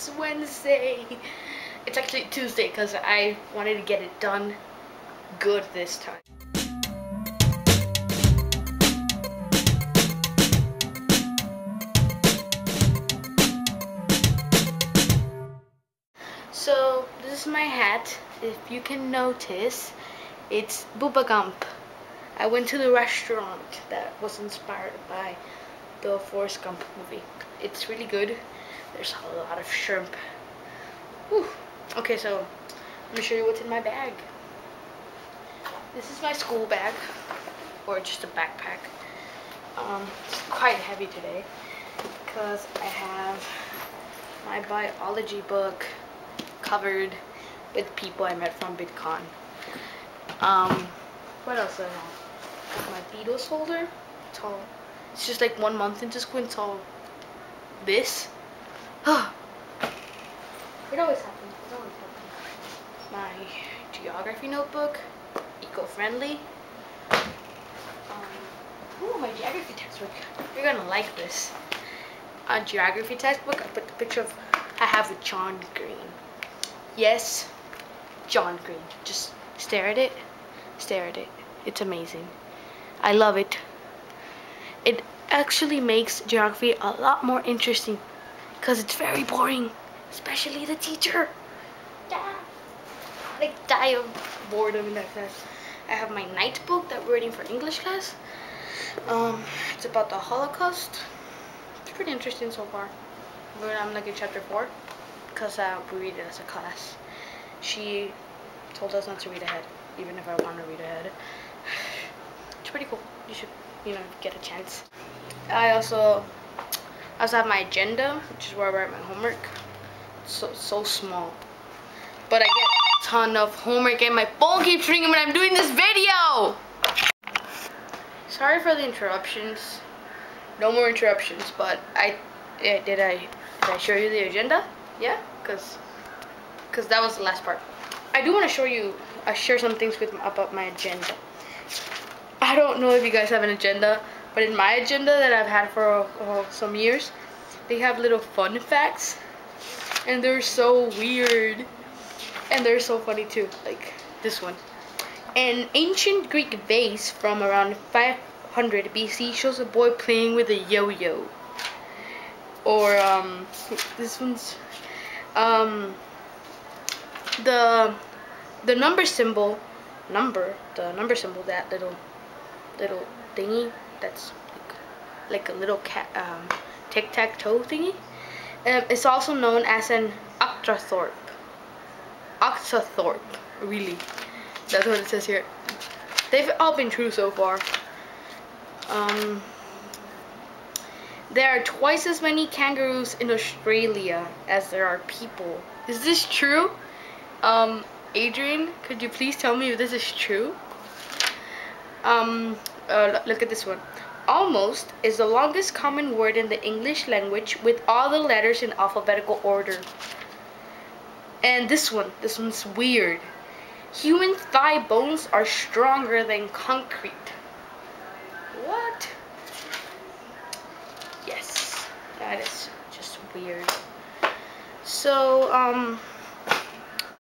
it's Wednesday. It's actually Tuesday because I wanted to get it done good this time. So this is my hat. If you can notice, it's Bubba Gump. I went to the restaurant that was inspired by the Forrest Gump movie. It's really good. There's a lot of shrimp. Whew. Okay, so let me show you what's in my bag. This is my school bag, or just a backpack. Um, it's quite heavy today because I have my biology book covered with people I met from VidCon. Um, what else do I have? My Beatles folder. It's all, it's just like one month into school. It's all this. It always happens. It always happens. My geography notebook, eco-friendly. Um, ooh, my geography textbook. You're gonna like this. A geography textbook. I put the picture of I have with John Green. Yes, John Green. Just stare at it. Stare at it. It's amazing. I love it. It actually makes geography a lot more interesting because it's very boring, especially the teacher. Yeah. Like die of boredom in that class. I have my night book that we're reading for English class. Um, it's about the Holocaust. It's pretty interesting so far. But I'm like in chapter four because uh, we read it as a class. She told us not to read ahead, even if I want to read ahead. It's pretty cool. You should, you know, get a chance. I also, I also have my agenda, which is where I write my homework. It's so so small, but I get a ton of homework, and my phone keeps ringing when I'm doing this video. Sorry for the interruptions. No more interruptions, but I, yeah, did I did I show you the agenda? Yeah, cause, cause that was the last part. I do want to show you, I uh, share some things with about my agenda. I don't know if you guys have an agenda, but in my agenda that I've had for uh, some years, they have little fun facts, and they're so weird, and they're so funny too. Like this one. An ancient Greek vase from around 500 BC shows a boy playing with a yo-yo. Or um, this one's um, the the number symbol number the number symbol that little little thingy that's like, like a little cat um, tic-tac-toe thingy um, it's also known as an octothorpe octothorpe really that's what it says here they've all been true so far um, there are twice as many kangaroos in Australia as there are people. Is this true? Um, Adrian, could you please tell me if this is true? Um, uh, look at this one. Almost is the longest common word in the English language with all the letters in alphabetical order. And this one, this one's weird. Human thigh bones are stronger than concrete. What? Yes, that is just weird. So, um,